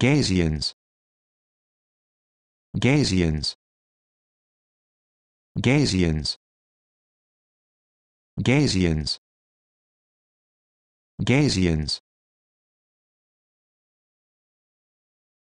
Gazians. Gazians. Gazians. Gazians. Gazians.